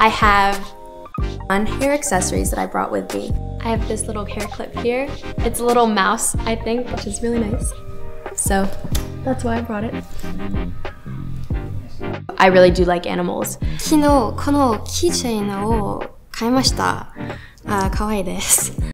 I have fun hair accessories that I brought with me. I have this little hair clip here. It's a little mouse, I think, which is really nice. So that's why I brought it. I really do like animals. 昨日このキーチェーンを買いましたあー可愛いです